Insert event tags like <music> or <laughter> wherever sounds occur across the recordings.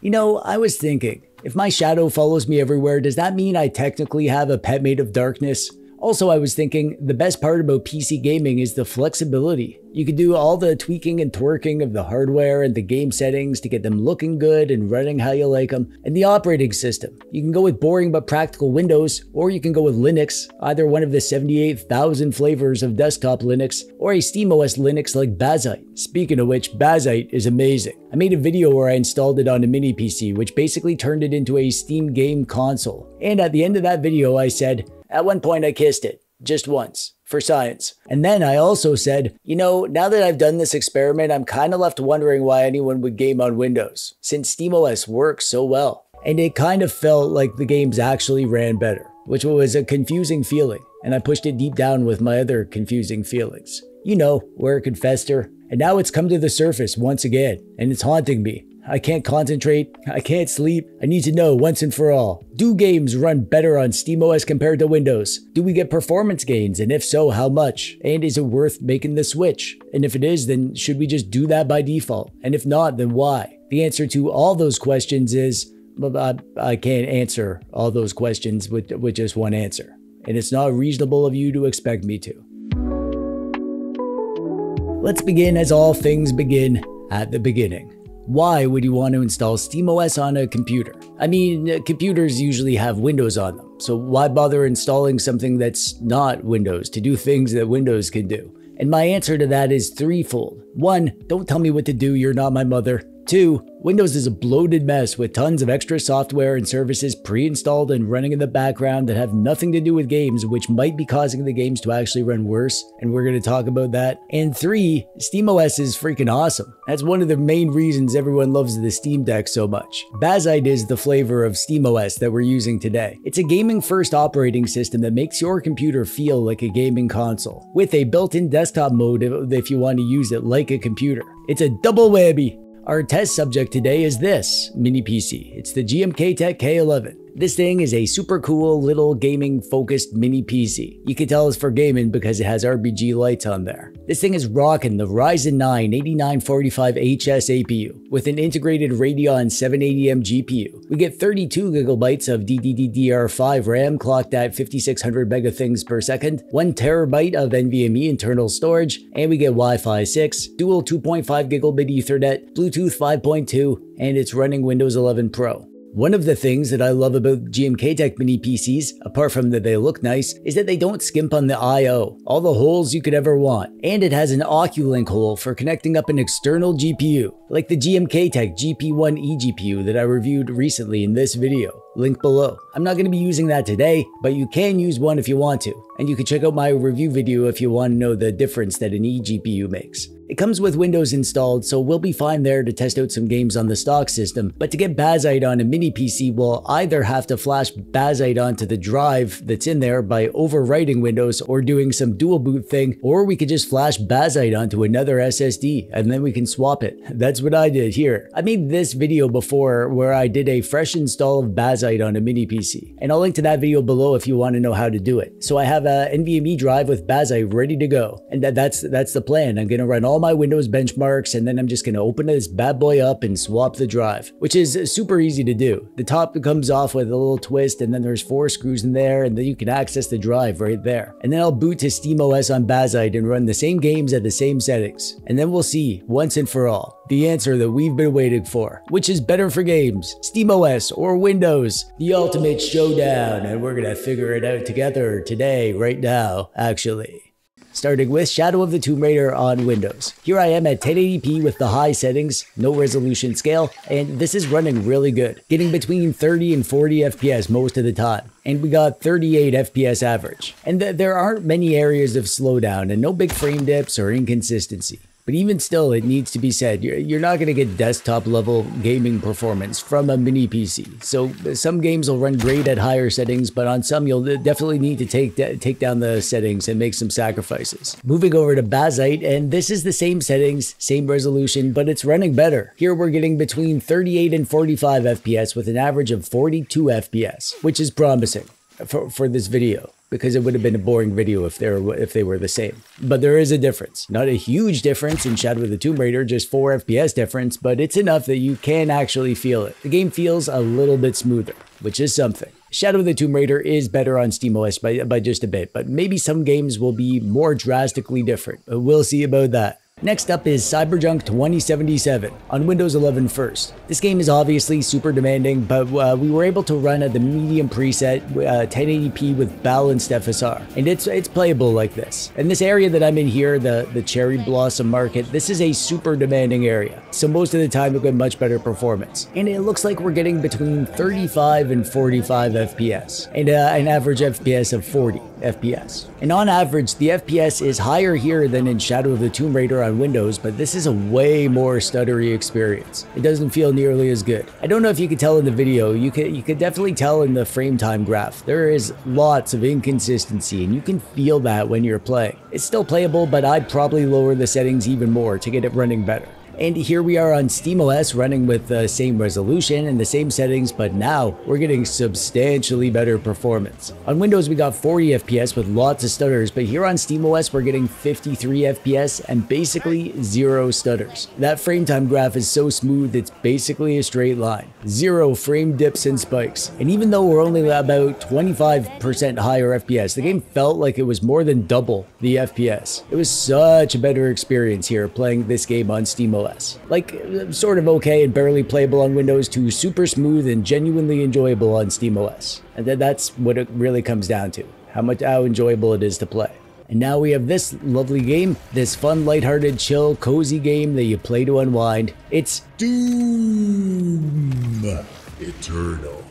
You know, I was thinking, if my shadow follows me everywhere, does that mean I technically have a pet made of darkness? Also, I was thinking the best part about PC gaming is the flexibility. You can do all the tweaking and twerking of the hardware and the game settings to get them looking good and running how you like them. And the operating system. You can go with boring but practical Windows, or you can go with Linux, either one of the 78,000 flavors of desktop Linux, or a SteamOS Linux like Bazzite. Speaking of which, Bazzite is amazing. I made a video where I installed it on a mini PC, which basically turned it into a Steam game console. And at the end of that video, I said, at one point, I kissed it, just once, for science. And then I also said, you know, now that I've done this experiment, I'm kind of left wondering why anyone would game on Windows, since SteamOS works so well. And it kind of felt like the games actually ran better, which was a confusing feeling, and I pushed it deep down with my other confusing feelings. You know, where it could fester. And now it's come to the surface once again, and it's haunting me. I can't concentrate. I can't sleep. I need to know once and for all. Do games run better on SteamOS compared to Windows? Do we get performance gains? And if so, how much? And is it worth making the switch? And if it is, then should we just do that by default? And if not, then why? The answer to all those questions is I can't answer all those questions with, with just one answer. And it's not reasonable of you to expect me to. Let's begin as all things begin at the beginning. Why would you want to install SteamOS on a computer? I mean, uh, computers usually have Windows on them, so why bother installing something that's not Windows to do things that Windows can do? And my answer to that is threefold. One, don't tell me what to do, you're not my mother. Two, Windows is a bloated mess with tons of extra software and services pre-installed and running in the background that have nothing to do with games, which might be causing the games to actually run worse, and we're going to talk about that. And three, SteamOS is freaking awesome. That's one of the main reasons everyone loves the Steam Deck so much. Bazzite is the flavor of SteamOS that we're using today. It's a gaming-first operating system that makes your computer feel like a gaming console, with a built-in desktop mode if you want to use it like a computer. It's a double whammy. Our test subject today is this mini PC. It's the GMKtec K11. This thing is a super cool little gaming focused mini PC. You can tell it's for gaming because it has RGB lights on there. This thing is rocking the Ryzen 9 8945HS APU with an integrated Radeon 780M GPU. We get 32 gigabytes of DDR5 RAM clocked at 5600 megathings per second, 1 terabyte of NVMe internal storage, and we get Wi-Fi 6, dual 2.5 gigabit Ethernet, Bluetooth 5.2, and it's running Windows 11 Pro. One of the things that I love about GMKtec mini PCs, apart from that they look nice, is that they don't skimp on the I.O., all the holes you could ever want. And it has an Oculink hole for connecting up an external GPU, like the GMKtec GP1 eGPU that I reviewed recently in this video link below. I'm not going to be using that today, but you can use one if you want to. And you can check out my review video if you want to know the difference that an eGPU makes. It comes with Windows installed, so we'll be fine there to test out some games on the stock system, but to get Bazzite on a mini PC, we'll either have to flash Bazzite onto the drive that's in there by overwriting Windows or doing some dual boot thing, or we could just flash Bazzite onto another SSD and then we can swap it. <laughs> That's what I did here. I made this video before where I did a fresh install of Bazzite on a mini PC. And I'll link to that video below if you want to know how to do it. So I have a NVMe drive with Bazzite ready to go. And that's that's the plan. I'm going to run all my Windows benchmarks and then I'm just going to open this bad boy up and swap the drive, which is super easy to do. The top comes off with a little twist and then there's four screws in there and then you can access the drive right there. And then I'll boot to SteamOS on Bazzite and run the same games at the same settings. And then we'll see once and for all the answer that we've been waiting for. Which is better for games, SteamOS or Windows? The ultimate showdown, and we're gonna figure it out together today, right now, actually starting with Shadow of the Tomb Raider on Windows. Here I am at 1080p with the high settings, no resolution scale, and this is running really good, getting between 30 and 40 FPS most of the time. And we got 38 FPS average. And th there aren't many areas of slowdown and no big frame dips or inconsistency. But even still, it needs to be said, you're, you're not going to get desktop level gaming performance from a mini PC. So some games will run great at higher settings, but on some you'll definitely need to take take down the settings and make some sacrifices. Moving over to Bazzite, and this is the same settings, same resolution, but it's running better. Here we're getting between 38 and 45 FPS with an average of 42 FPS, which is promising for, for this video. Because it would have been a boring video if they were if they were the same. But there is a difference. Not a huge difference in Shadow of the Tomb Raider, just 4 FPS difference, but it's enough that you can actually feel it. The game feels a little bit smoother, which is something. Shadow of the Tomb Raider is better on SteamOS by, by just a bit, but maybe some games will be more drastically different. We'll see about that. Next up is Cyberjunk 2077 on Windows 11 first. This game is obviously super demanding, but uh, we were able to run at the medium preset uh, 1080p with balanced FSR, and it's it's playable like this. And this area that I'm in here, the, the Cherry Blossom Market, this is a super demanding area, so most of the time you'll get much better performance. And it looks like we're getting between 35 and 45 FPS, and uh, an average FPS of 40 FPS. And on average, the FPS is higher here than in Shadow of the Tomb Raider on Windows, but this is a way more stuttery experience. It doesn't feel nearly as good. I don't know if you could tell in the video, you could, you could definitely tell in the frame time graph. There is lots of inconsistency and you can feel that when you're playing. It's still playable, but I'd probably lower the settings even more to get it running better. And here we are on SteamOS running with the same resolution and the same settings, but now we're getting substantially better performance. On Windows, we got 40 FPS with lots of stutters, but here on SteamOS, we're getting 53 FPS and basically zero stutters. That frame time graph is so smooth, it's basically a straight line. Zero frame dips and spikes. And even though we're only about 25% higher FPS, the game felt like it was more than double the FPS. It was such a better experience here playing this game on SteamOS Like, sort of okay and barely playable on Windows to super smooth and genuinely enjoyable on SteamOS. And that's what it really comes down to, how much how enjoyable it is to play. And now we have this lovely game, this fun, lighthearted, chill, cozy game that you play to unwind. It's Doom Eternal.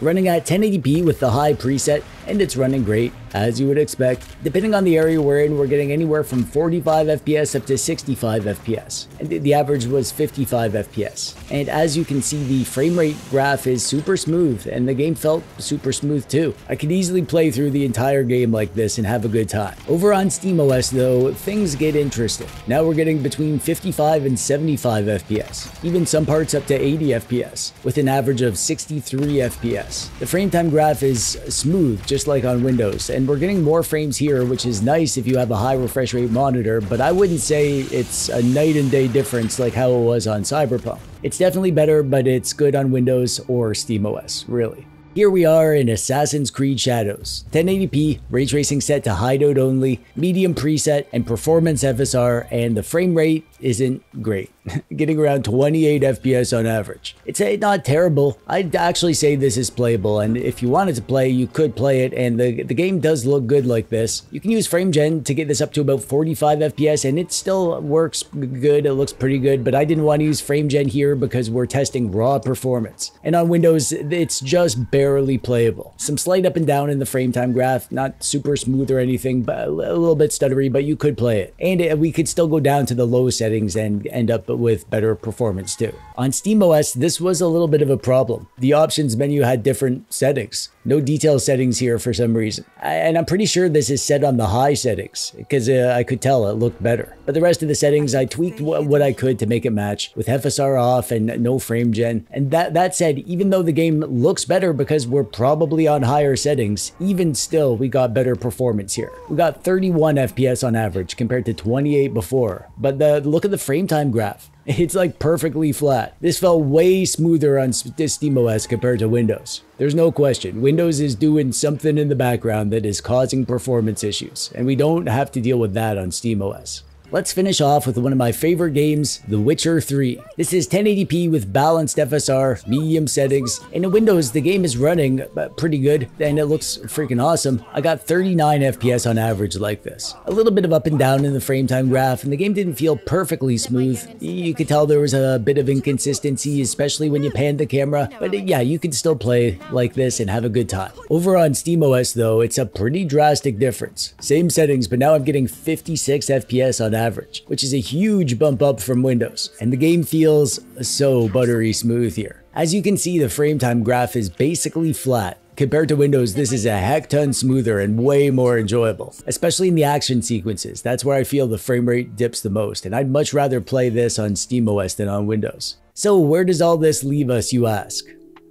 Running at 1080p with the high preset, and it's running great, as you would expect. Depending on the area we're in, we're getting anywhere from 45 FPS up to 65 FPS, and the average was 55 FPS. And as you can see, the frame rate graph is super smooth, and the game felt super smooth too. I could easily play through the entire game like this and have a good time. Over on SteamOS though, things get interesting. Now we're getting between 55 and 75 FPS, even some parts up to 80 FPS, with an average of 63 FPS. The frame time graph is smooth, just just like on Windows. And we're getting more frames here, which is nice if you have a high refresh rate monitor, but I wouldn't say it's a night and day difference like how it was on Cyberpunk. It's definitely better, but it's good on Windows or SteamOS, really. Here we are in Assassin's Creed Shadows. 1080p, ray tracing set to high note only, medium preset, and performance FSR, and the frame rate isn't great, getting around 28 FPS on average. It's not terrible. I'd actually say this is playable, and if you wanted to play, you could play it, and the, the game does look good like this. You can use FrameGen to get this up to about 45 FPS, and it still works good. It looks pretty good, but I didn't want to use FrameGen here because we're testing raw performance. And on Windows, it's just barely playable. Some slight up and down in the frame time graph, not super smooth or anything, but a little bit stuttery, but you could play it. And uh, we could still go down to the low settings and end up with better performance too. On SteamOS, this was a little bit of a problem. The options menu had different settings. No detail settings here for some reason. And I'm pretty sure this is set on the high settings because uh, I could tell it looked better. But the rest of the settings, I tweaked what I could to make it match with FSR off and no frame gen. And that, that said, even though the game looks better because we're probably on higher settings, even still, we got better performance here. We got 31 FPS on average compared to 28 before. But the look at the frame time graph. <laughs> It's like perfectly flat. This felt way smoother on SteamOS compared to Windows. There's no question, Windows is doing something in the background that is causing performance issues, and we don't have to deal with that on SteamOS. Let's finish off with one of my favorite games, The Witcher 3. This is 1080p with balanced FSR, medium settings. In Windows, the game is running pretty good and it looks freaking awesome. I got 39 FPS on average like this. A little bit of up and down in the frame time graph and the game didn't feel perfectly smooth. You could tell there was a bit of inconsistency, especially when you panned the camera. But uh, yeah, you can still play like this and have a good time. Over on SteamOS though, it's a pretty drastic difference. Same settings, but now I'm getting 56 FPS on average, which is a huge bump up from Windows, and the game feels so buttery smooth here. As you can see, the frame time graph is basically flat, Compared to Windows, this is a heck ton smoother and way more enjoyable, especially in the action sequences. That's where I feel the frame rate dips the most, and I'd much rather play this on SteamOS than on Windows. So where does all this leave us, you ask?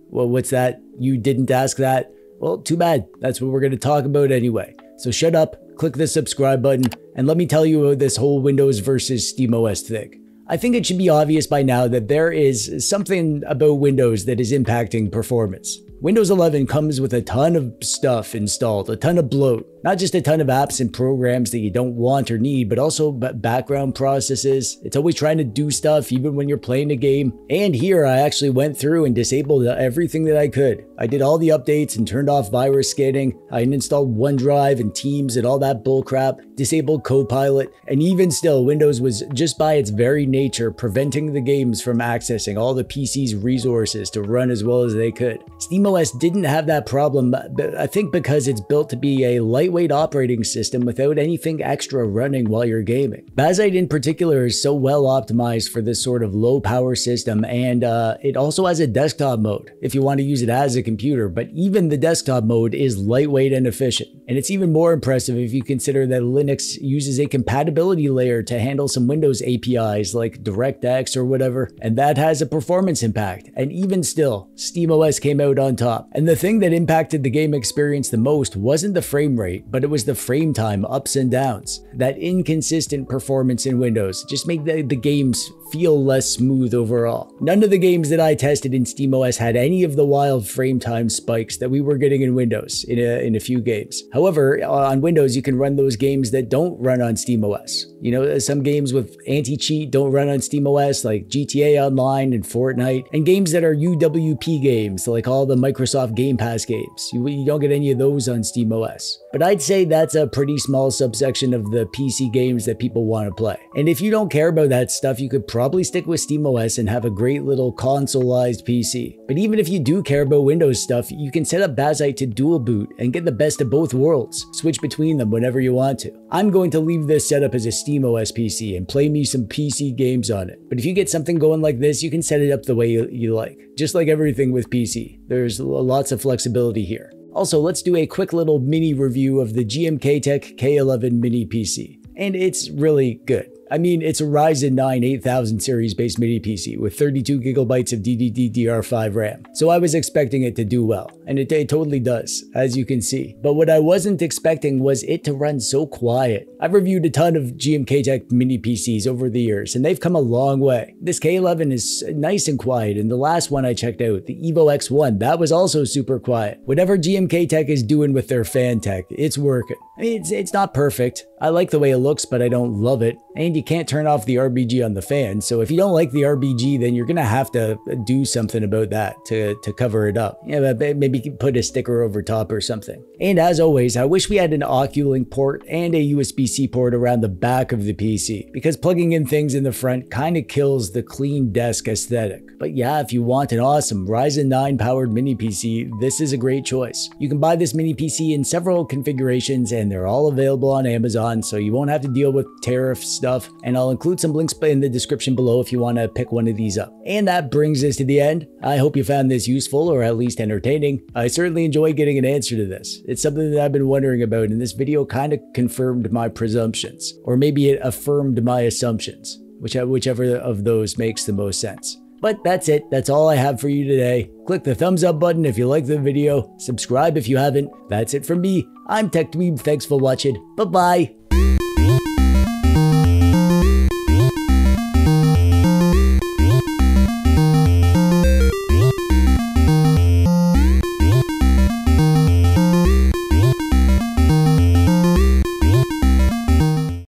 Well, what's that? You didn't ask that? Well, too bad. That's what we're going to talk about anyway. So shut up, click the subscribe button, and let me tell you this whole Windows versus SteamOS thing. I think it should be obvious by now that there is something about Windows that is impacting performance. Windows 11 comes with a ton of stuff installed, a ton of bloat, not just a ton of apps and programs that you don't want or need, but also background processes. It's always trying to do stuff even when you're playing a game. And here I actually went through and disabled everything that I could. I did all the updates and turned off virus scanning. I installed OneDrive and Teams and all that bullcrap, disabled Copilot, and even still, Windows was just by its very nature preventing the games from accessing all the PC's resources to run as well as they could. SteamOS didn't have that problem, I think because it's built to be a lightweight operating system without anything extra running while you're gaming. Bazzite in particular is so well optimized for this sort of low power system, and uh, it also has a desktop mode if you want to use it as a computer, but even the desktop mode is lightweight and efficient. And it's even more impressive if you consider that Linux uses a compatibility layer to handle some Windows APIs like DirectX or whatever, and that has a performance impact. And even still, SteamOS came out on top. And the thing that impacted the game experience the most wasn't the frame rate, but it was the frame time ups and downs. That inconsistent performance in Windows just made the, the games feel less smooth overall. None of the games that I tested in SteamOS had any of the wild frame time spikes that we were getting in Windows in a, in a few games. However, uh, on Windows, you can run those games that don't run on SteamOS. You know, uh, some games with anti-cheat don't run on SteamOS, like GTA Online and Fortnite, and games that are UWP games, like all the Microsoft Game Pass games. You, you don't get any of those on SteamOS. But I'd say that's a pretty small subsection of the PC games that people want to play. And if you don't care about that stuff, you could probably stick with SteamOS and have a great little consoleized PC. But even if you do care about Windows stuff, you can set up Bazzite to dual boot and get the best of both worlds. Switch between them whenever you want to. I'm going to leave this setup as a SteamOS PC and play me some PC games on it. But if you get something going like this, you can set it up the way you, you like. Just like everything with PC, there's lots of flexibility here. Also, let's do a quick little mini review of the GMKtec K11 Mini PC. And it's really good. I mean, it's a Ryzen 9 8000 series based mini PC with 32 gigabytes of DDR5 RAM. So I was expecting it to do well, and it, it, totally does, as you can see. But what I wasn't expecting was it to run so quiet. I've reviewed a ton of GMKtec mini PCs over the years, and they've come a long way. This K11 is nice and quiet, and the last one I checked out, the Evo X1, that was also super quiet. Whatever GMKtec is doing with their fan tech, it's working. I mean, it's, it's not perfect. I like the way it looks, but I don't love it. And you can't turn off the RBG on the fan. So if you don't like the RBG, then you're gonna have to do something about that to, to cover it up. Yeah, maybe put a sticker over top or something. And as always, I wish we had an Oculink port and a USB-C port around the back of the PC, because plugging in things in the front kind of kills the clean desk aesthetic. But yeah, if you want an awesome Ryzen 9 powered mini PC, this is a great choice. You can buy this mini PC in several configurations and they're all available on Amazon, so you won't have to deal with tariff stuff. And I'll include some links in the description below if you want to pick one of these up. And that brings us to the end. I hope you found this useful or at least entertaining. I certainly enjoy getting an answer to this. It's something that I've been wondering about, and this video kind of confirmed my presumptions, or maybe it affirmed my assumptions, whichever of those makes the most sense. But that's it. That's all I have for you today. Click the thumbs up button if you like the video. Subscribe if you haven't. That's it from me. I'm TechDweeb. Thanks for watching. Bye bye.